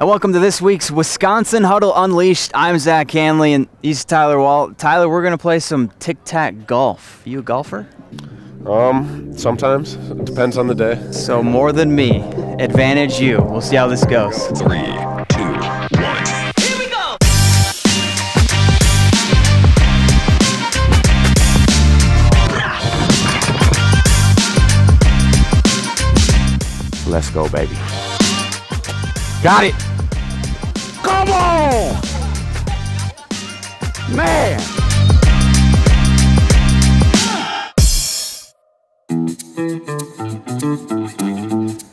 And welcome to this week's Wisconsin Huddle Unleashed. I'm Zach Hanley and he's Tyler Wahl. Tyler, we're going to play some tic tac golf. You a golfer? Um, sometimes. It depends on the day. So, more than me. Advantage you. We'll see how this goes. Three, two, one. Here we go! Let's go, baby. Got it. Come on! Man!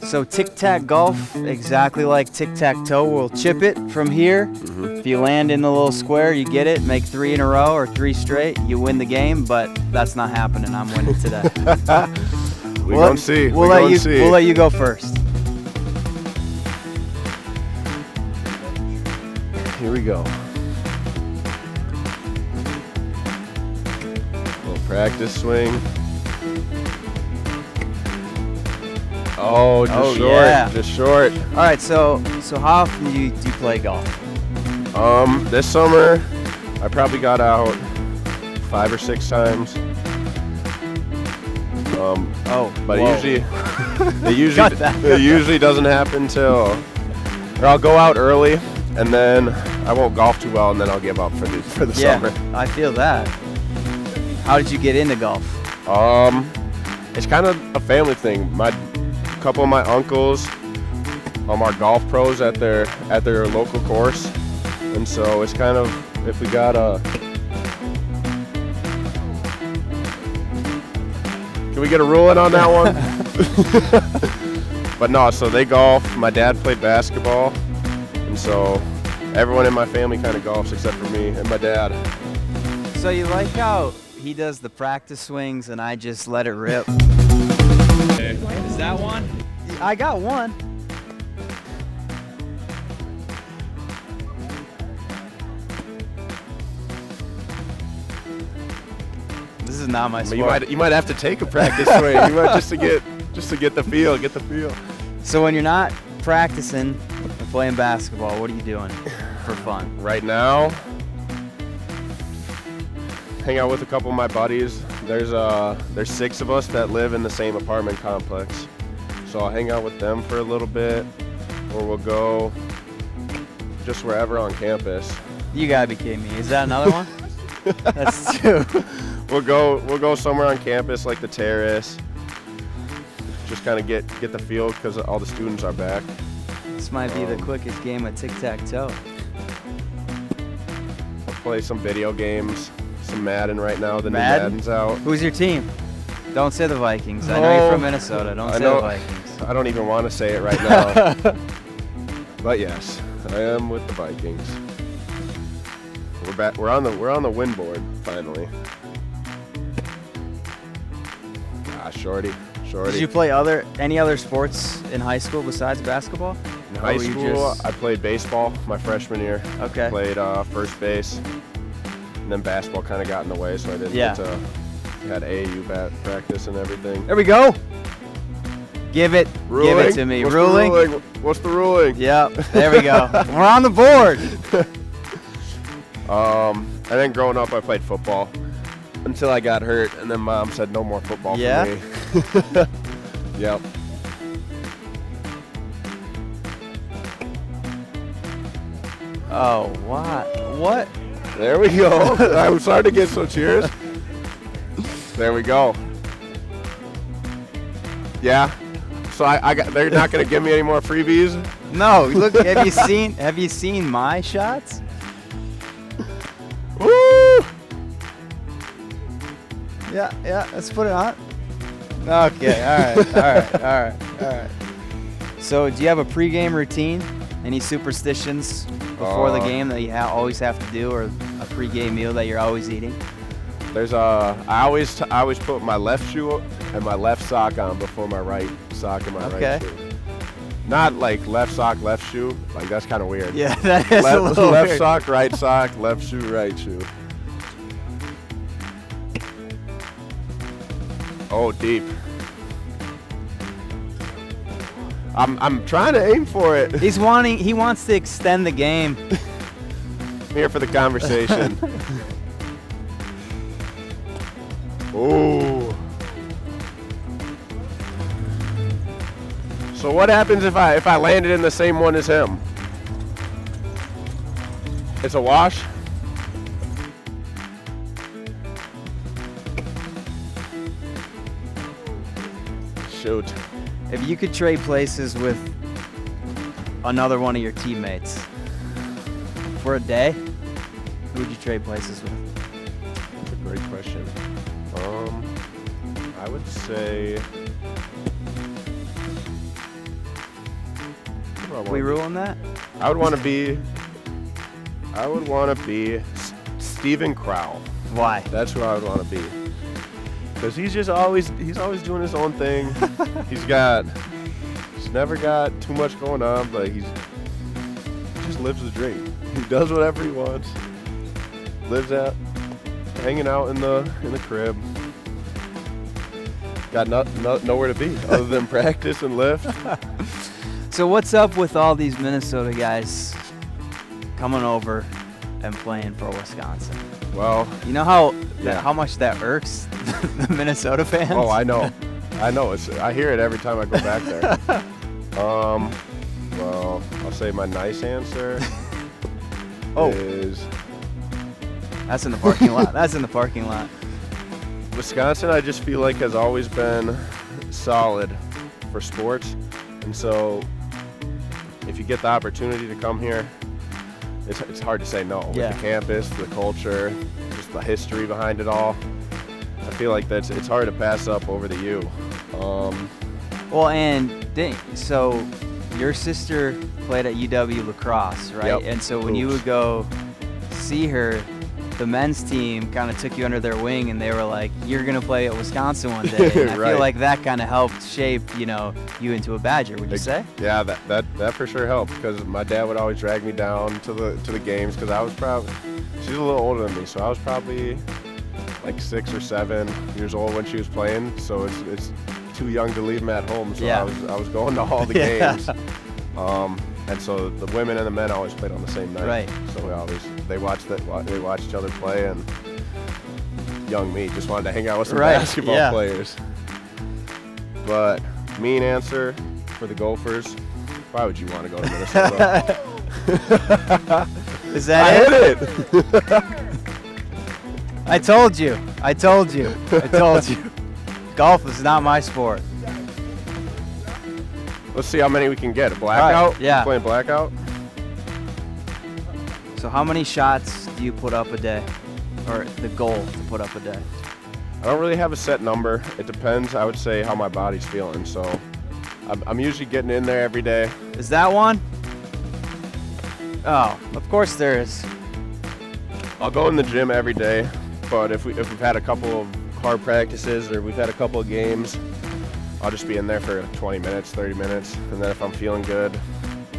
So, tic tac golf, exactly like tic tac toe. We'll chip it from here. Mm-hmm. If you land in the little square, you get it. Make three in a row or three straight. You win the game, but that's not happening. I'm winning today. We We'll- gonna see. We'll we let gonna you. see. We'll let you go first. Here we go. Little practice swing. Oh, just Oh, short. yeah. Just short. All right. So, so how often do you, do you play golf? Um, this summer, I probably got out five or six times. Um, Oh, but whoa. it usually, it usually, it usually doesn't happen till, or I'll go out early, and then I won't golf too well, and then I'll give up for the for the Yeah, summer. I feel that. How did you get into golf? Um, it's kind of a family thing. My couple of my uncles um, are golf pros at their at their local course, and so it's kind of if we got a. Can we get a ruling on that one? but no, so they golf. My dad played basketball, and so everyone in my family kind of golfs except for me and my dad. So you like how he does the practice swings and I just let it rip? Is that one? I got one. This is not my But sport. you might you might have to take a practice swing. You might just to get just to get the feel, get the feel. So when you're not practicing or playing basketball, what are you doing for fun? Right now, hang out with a couple of my buddies. There's uh there's six of us that live in the same apartment complex. So I'll hang out with them for a little bit, or we'll go just wherever on campus. You gotta be kidding me. Is that another one? That's two. We'll go we'll go somewhere on campus like the terrace. Just kind of get get the feel because all the students are back. This might be the Um, quickest game of tic tac toe. I'll play some video games, some Madden right now. The Madden? new Madden's out. Who's your team? Don't say the Vikings. I know you're from Minnesota. Don't I say know. the Vikings. I don't even want to say it right now. but yes, I am with the Vikings. We're back. We're on the we're on the win board finally. Ah, shorty, shorty. Did you play other any other sports in high school besides basketball? Or high school, just- I played baseball my freshman year. Okay. Played uh, first base, and then basketball kind of got in the way, so I didn't Yeah. get to. Had AAU bat practice and everything. There we go. Give it. Give it to me. What's the ruling. ruling? What's the ruling? Yep. There we go. We're on the board. Um, and then growing up, I played football until I got hurt, and then mom said no more football Yeah? for me. yep. Oh, what? What? There we go. I'm sorry to get so cheers. There we go. Yeah. So I, I got. They're not gonna give me any more freebies. No. Look. Have you seen? Have you seen my shots? Woo! Yeah. Yeah. Let's put it on. Okay. All right. All right. All right. All right. So, do you have a pregame routine? Any superstitions before the Uh, game that you ha- always have to do, or a pre-game meal that you're always eating? There's a. I always. T- I always put my left shoe and my left sock on before my right sock and my Okay. right shoe. Not like left sock, left shoe. Like that's kind of weird. Yeah, that is a left, little left weird. sock, right sock, left shoe, right shoe. Oh, deep. I'm I'm trying to aim for it. He's wanting. He wants to extend the game. I'm here for the conversation. Ooh. So what happens if I if I landed in the same one as him? It's a wash. Shoot. If you could trade places with another one of your teammates for a day, who would you trade places with? That's a great question. Um, I would say. Who do I wanna we rule on that? I would want to be. I would want to be S- Steven Crowl. Why? That's who I would want to be. Cause he's just always he's always doing his own thing. he's got he's never got too much going on, but he's he just lives the dream. He does whatever he wants. Lives out hanging out in the in the crib. Got no, no, nowhere to be other than practice and lift. So what's up with all these Minnesota guys coming over and playing for Wisconsin? Well, You know how Yeah. that, how much that irks the Minnesota fans? Oh, I know. I know. It's I hear it every time I go back there. um, well, I'll say my nice answer Oh. is That's in the parking lot. That's in the parking lot. Wisconsin. I just feel like has always been solid for sports, and so if you get the opportunity to come here, it's, it's hard to say no. Yeah. With the campus, the culture, just the history behind it all. I feel like that's it's hard to pass up over the U. Um, Well, and dang, so your sister played at UW lacrosse, right? Yep. And so when you would go see her, the men's team kind of took you under their wing, and they were like, "You're gonna play at Wisconsin one day." And I Right. feel like that kind of helped shape, you know, you into a Badger. Would you say? Yeah, that, that that for sure helped because my dad would always drag me down to the to the games because I was probably she's a little older than me, so I was probably like six or seven years old when she was playing. So it's it's too young to leave them at home. So Yeah. I was I was going to all the Yeah. games. Um, and so the women and the men always played on the same night. Right. So we always they watched that they watched each other play and young me just wanted to hang out with some Right, basketball yeah. players. But mean answer for the Gophers. Why would you want to go to Minnesota? Is I that it? it. I told you. I told you. I told you. Golf is not my sport. Let's see how many we can get. A blackout? yeah. Playing blackout? So how many shots do you put up a day, or the goal to put up a day? I don't really have a set number. It depends, I would say, how my body's feeling. So I'm, I'm usually getting in there every day. Is that one? Oh, of course there is. I'll go in the gym every day, but if, we, if we've had a couple of hard practices or we've had a couple of games, I'll just be in there for 20 minutes, 30 minutes. And then if I'm feeling good,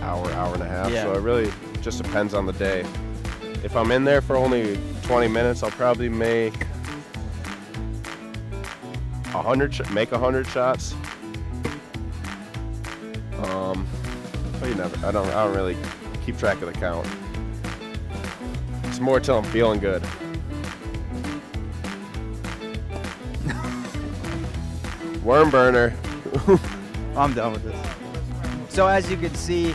hour, hour and a half. Yeah. So it really just depends on the day. If I'm in there for only 20 minutes, I'll probably make 100, sh- make 100 shots. Um, but you never, I don't, I don't really keep track of the count. It's more till I'm feeling good. Worm burner. I'm done with this. So as you can see,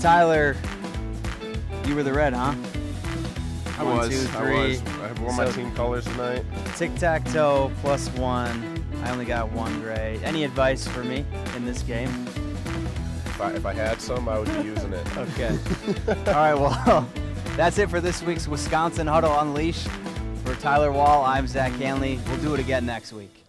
Tyler, you were the red, huh? I One, was. two, I three. was. I wore my So- team colors tonight. Tic tac toe plus one. I only got one gray. Any advice for me in this game? If I, if I had some, I would be using it. Okay. All right, well, that's it for this week's Wisconsin Huddle Unleashed. For Tyler Wahl, I'm Zach Hanley. We'll do it again next week.